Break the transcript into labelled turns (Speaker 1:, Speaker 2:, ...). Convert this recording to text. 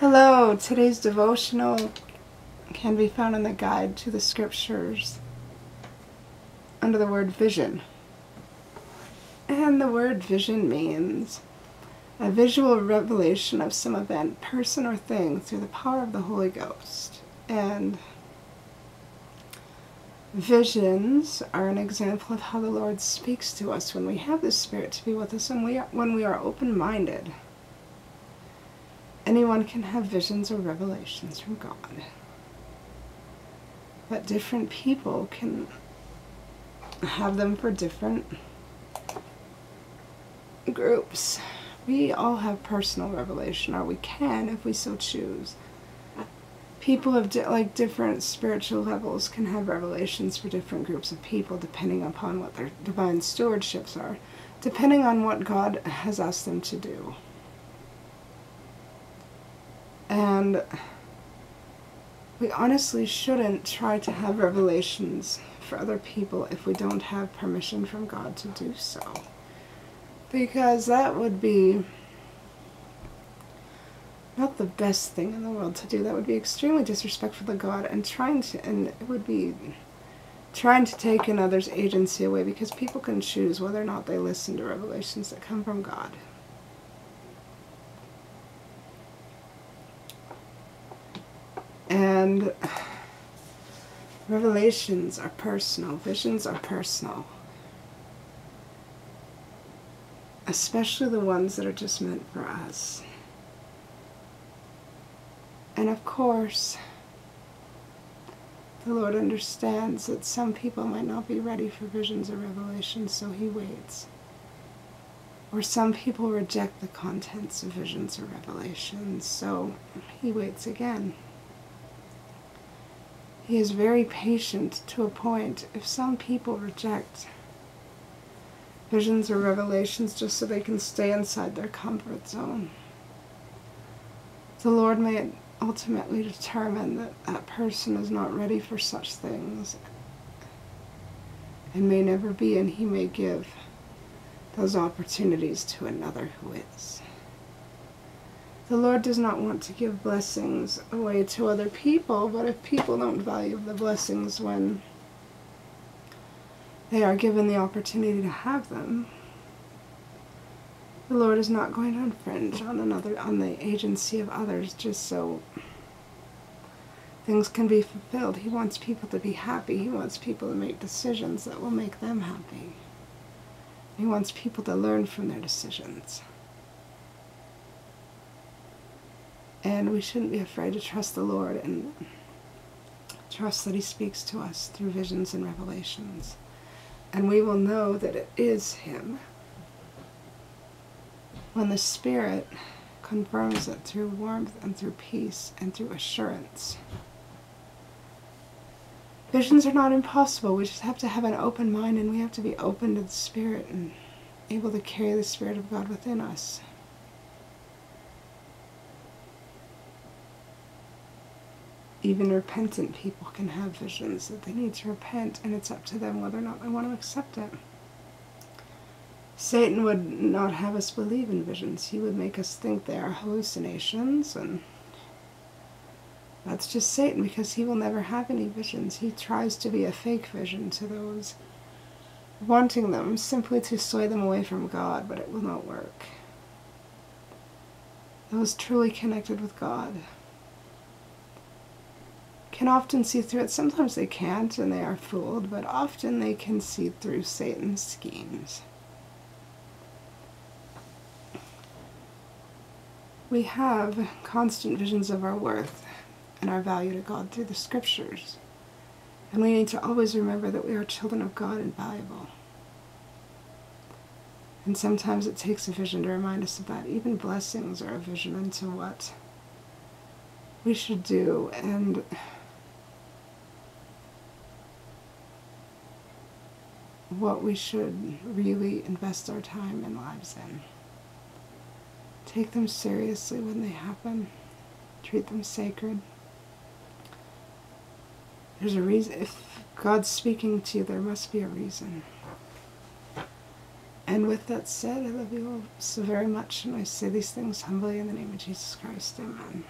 Speaker 1: Hello, today's devotional can be found in the guide to the scriptures under the word vision. And the word vision means a visual revelation of some event, person, or thing through the power of the Holy Ghost. And visions are an example of how the Lord speaks to us when we have the Spirit to be with us and we are, when we are open minded. Anyone can have visions or revelations from God. But different people can have them for different groups. We all have personal revelation, or we can if we so choose. People of like different spiritual levels can have revelations for different groups of people depending upon what their divine stewardships are, depending on what God has asked them to do. And we honestly shouldn't try to have revelations for other people if we don't have permission from God to do so. Because that would be not the best thing in the world to do. That would be extremely disrespectful to God and trying to and it would be trying to take another's agency away because people can choose whether or not they listen to revelations that come from God. Revelations are personal, visions are personal. Especially the ones that are just meant for us. And of course, the Lord understands that some people might not be ready for visions or revelations, so He waits. Or some people reject the contents of visions or revelations, so He waits again. He is very patient to a point. If some people reject visions or revelations just so they can stay inside their comfort zone, the Lord may ultimately determine that that person is not ready for such things and may never be, and He may give those opportunities to another who is. The Lord does not want to give blessings away to other people, but if people don't value the blessings when they are given the opportunity to have them, the Lord is not going to infringe on another on the agency of others just so things can be fulfilled. He wants people to be happy. He wants people to make decisions that will make them happy. He wants people to learn from their decisions. And we shouldn't be afraid to trust the Lord and trust that He speaks to us through visions and revelations. And we will know that it is Him when the Spirit confirms it through warmth and through peace and through assurance. Visions are not impossible. We just have to have an open mind and we have to be open to the Spirit and able to carry the Spirit of God within us. Even repentant people can have visions that they need to repent, and it's up to them whether or not they want to accept it. Satan would not have us believe in visions. He would make us think they are hallucinations, and that's just Satan because he will never have any visions. He tries to be a fake vision to those wanting them simply to sway them away from God, but it will not work. Those truly connected with God can often see through it. Sometimes they can't and they are fooled, but often they can see through Satan's schemes. We have constant visions of our worth and our value to God through the scriptures. And we need to always remember that we are children of God and valuable. And sometimes it takes a vision to remind us of that. Even blessings are a vision into what we should do. And what we should really invest our time and lives in. Take them seriously when they happen. Treat them sacred. There's a reason. If God's speaking to you, there must be a reason. And with that said, I love you all so very much, and I say these things humbly in the name of Jesus Christ. Amen.